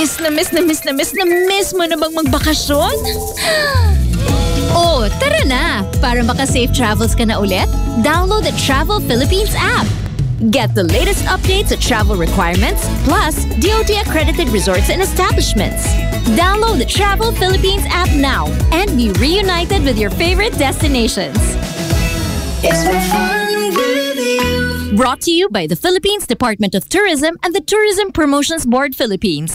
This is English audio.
Miss na miss na miss na miss na miss mo na bang magbakasyon? Oh, tara na! Para maka-safe travels ka na ulit, download the Travel Philippines app. Get the latest updates at travel requirements, plus DOT-accredited resorts and establishments. Download the Travel Philippines app now and be reunited with your favorite destinations. It's fun with you. Brought to you by the Philippines Department of Tourism and the Tourism Promotions Board Philippines.